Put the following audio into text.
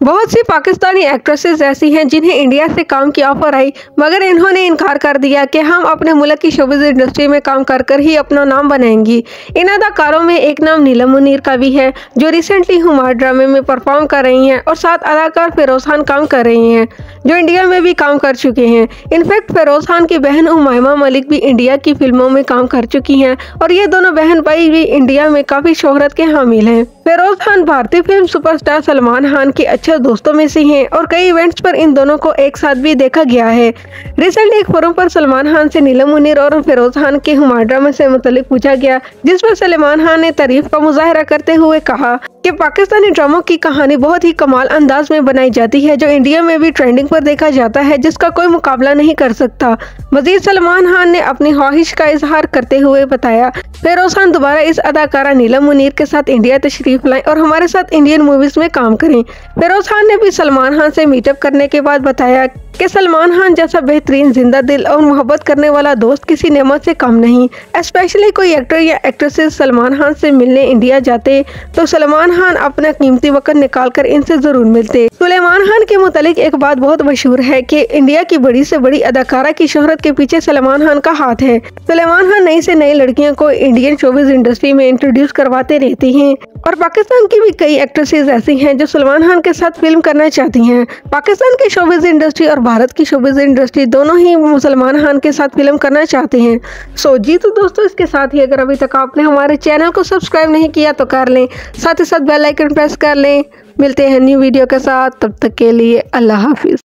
बहुत सी पाकिस्तानी एक्ट्रेसेस ऐसी हैं जिन्हें इंडिया से काम की ऑफ़र आई, मगर इन्होंने इनकार कर दिया कि हम अपने मुल्क की शोबिज इंडस्ट्री में काम कर कर ही अपना नाम बनाएँगी। इन अदाकारों में एक नाम नीलम मुनीर का भी है, जो रिसेंटली हुमार ड्रामे में परफॉर्म कर रही हैं और साथ अदाकार फिरोज खान काम कर रही हैं, जो इंडिया में भी काम कर चुके हैं। इनफैक्ट फिरोज खान की बहन उमायमा मलिक भी इंडिया की फ़िल्मों में काम कर चुकी हैं और ये दोनों बहन भाई भी इंडिया में काफ़ी शोहरत के हामिल हैं। फिरोज खान भारतीय फ़िल्म सुपरस्टार सलमान खान के अच्छे दोस्तों में से हैं और कई इवेंट्स पर इन दोनों को एक साथ भी देखा गया है। रिसेंट एक फोरम पर सलमान खान से नीलम मुनीर और फिरोज खान के हुमार ड्रामा से मुतलिक पूछा गया, जिस पर सलमान खान ने तारीफ़ का मुजाहरा करते हुए कहा। कि पाकिस्तानी ड्रामों की कहानी बहुत ही कमाल अंदाज में बनाई जाती है, जो इंडिया में भी ट्रेंडिंग पर देखा जाता है, जिसका कोई मुकाबला नहीं कर सकता। मजीद सलमान खान ने अपनी ख्वाहिश का इजहार करते हुए बताया फेरोज खान दोबारा इस अदाकारा नीलम मुनीर के साथ इंडिया तशरीफ़ लाएँ और हमारे साथ इंडियन मूवीज़ में काम करें। फेरोज खान ने भी सलमान खान से मीटअप करने के बाद बताया कि सलमान खान जैसा बेहतरीन ज़िंदा दिल और मोहब्बत करने वाला दोस्त किसी नेमत से कम नहीं स्पेशली कोई एक्टर या एक्ट्रेसेस सलमान खान से मिलने इंडिया जाते तो सलमान खान अपना कीमती वक्त निकाल कर इनसे ज़रूर मिलते। सुलेमान खान के मुतालिक एक बात बहुत मशहूर है कि इंडिया की बड़ी से बड़ी अदाकारा की शोहरत के पीछे सलमान खान का हाथ है। सलमान खान नई से नई लड़कियों को इंडियन शोबिज इंडस्ट्री में इंट्रोड्यूस करवाते रहते हैं और पाकिस्तान की भी कई एक्ट्रेसेस ऐसी हैं जो सलमान खान के साथ फ़िल्म करना चाहती हैं। पाकिस्तान की शोबिज इंडस्ट्री और भारत की शोबिज इंडस्ट्री दोनों ही सलमान खान के साथ फ़िल्म करना चाहते हैं। सो जी तो दोस्तों, इसके साथ ही अगर अभी तक आपने हमारे चैनल को सब्सक्राइब नहीं किया तो कर लें। साथ ही साथ बेल आइकन प्रेस कर लें। मिलते हैं न्यू वीडियो के साथ। तब तक के लिए अल्लाह हाफिज़।